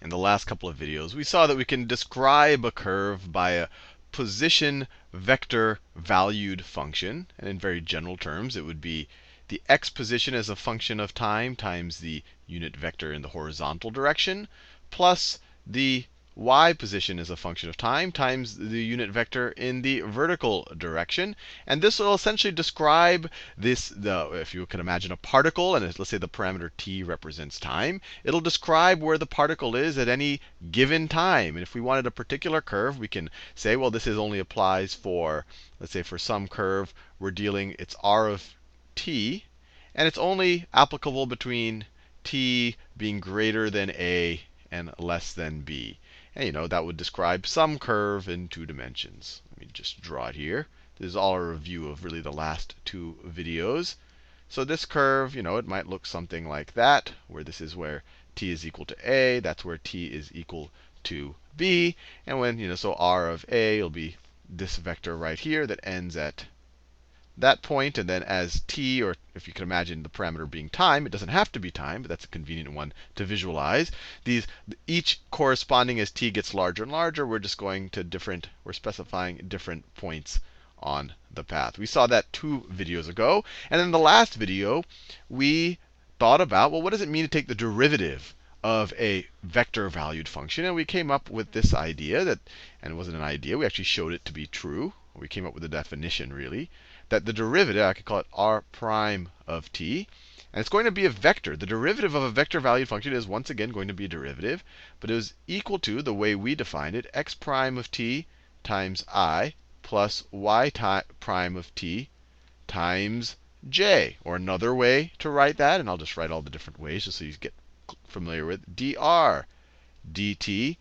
in the last couple of videos, we saw that we can describe a curve by a position vector valued function. And in very general terms, it would be the x position as a function of time times the unit vector in the horizontal direction plus the y position is a function of time times the unit vector in the vertical direction. And this will essentially describe this, the, if you can imagine a particle, and let's say the parameter t represents time, it'll describe where the particle is at any given time. And if we wanted a particular curve, we can say, well, this is only applies for, let's say for some curve, we're dealing, it's r of t, and it's only applicable between t being greater than a and less than b. And you know, that would describe some curve in two dimensions. Let me just draw it here. This is all a review of really the last two videos. So this curve, you know, it might look something like that, where this is where t is equal to a, that's where t is equal to b. And when, you know, so r of a will be this vector right here that ends at that point, and then as t, or if you can imagine the parameter being time, it doesn't have to be time, but that's a convenient one to visualize. These each corresponding as t gets larger and larger, we're just going to different, we're specifying different points on the path. We saw that two videos ago. And in the last video, we thought about, well, what does it mean to take the derivative of a vector valued function? And we came up with this idea that, and it wasn't an idea, we actually showed it to be true. We came up with a definition, really that the derivative, I could call it r prime of t, and it's going to be a vector. The derivative of a vector valued function is once again going to be a derivative, but it is equal to, the way we define it, x prime of t times i plus y prime of t times j. Or another way to write that, and I'll just write all the different ways just so you get familiar with dr dt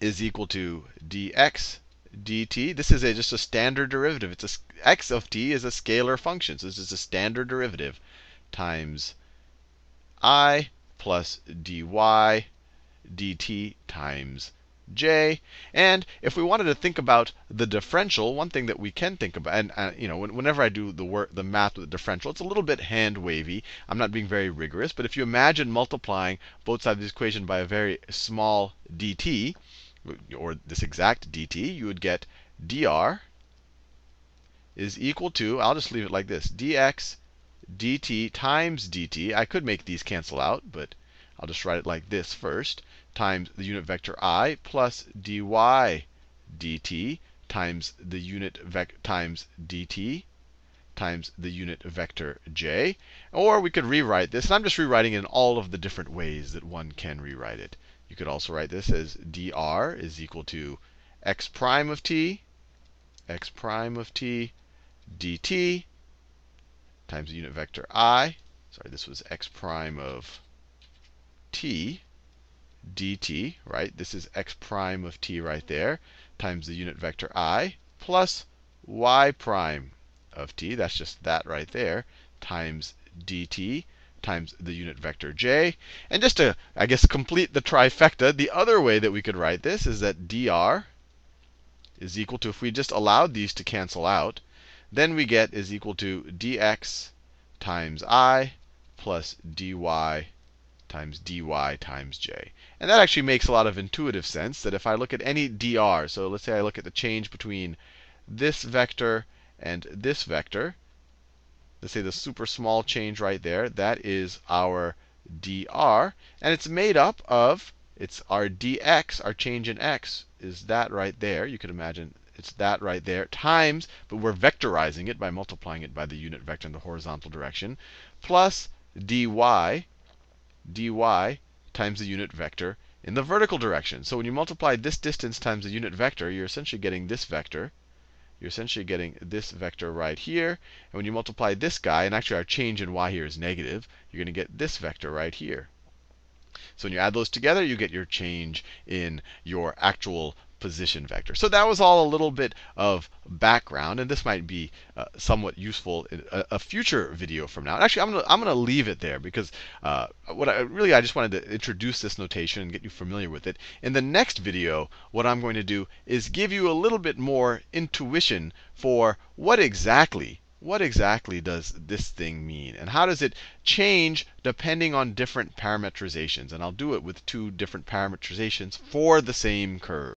is equal to dx dt. This is a, just a standard derivative. It's a, x of t is a scalar function. So this is a standard derivative times i plus dy dt times j. And if we wanted to think about the differential, one thing that we can think about, and uh, you know, whenever I do the work, the math with the differential, it's a little bit hand wavy. I'm not being very rigorous, but if you imagine multiplying both sides of the equation by a very small dt, or this exact dt, you would get dr is equal to, I'll just leave it like this, dx dt times dt. I could make these cancel out, but I'll just write it like this first, times the unit vector i plus dy dt times the unit vec times dt times the unit vector j. Or we could rewrite this, and I'm just rewriting it in all of the different ways that one can rewrite it. You could also write this as dr is equal to x prime of t, x prime of t dt times the unit vector i. Sorry, this was x prime of t dt, right? This is x prime of t right there, times the unit vector i, plus y prime of t, that's just that right there, times dt times the unit vector j. And just to, I guess, complete the trifecta, the other way that we could write this is that dr is equal to, if we just allowed these to cancel out, then we get is equal to dx times i plus dy times dy times j. And that actually makes a lot of intuitive sense that if I look at any dr, so let's say I look at the change between this vector and this vector, let's say the super small change right there, that is our dr. And it's made up of, it's our dx, our change in x, is that right there. You could imagine it's that right there, times, but we're vectorizing it by multiplying it by the unit vector in the horizontal direction, plus dy, dy times the unit vector in the vertical direction. So when you multiply this distance times the unit vector, you're essentially getting this vector you're essentially getting this vector right here. And when you multiply this guy, and actually our change in y here is negative, you're going to get this vector right here. So when you add those together, you get your change in your actual position vector. So that was all a little bit of background, and this might be uh, somewhat useful in a, a, future video from now. Actually, I'm gonna I'm gonna leave it there because uh, what I really I just wanted to introduce this notation and get you familiar with it. In the next video, what I'm going to do is give you a little bit more intuition for what exactly what exactly does this thing mean? And how does it change depending on different parametrizations? And I'll do it with two different parametrizations for the same curve.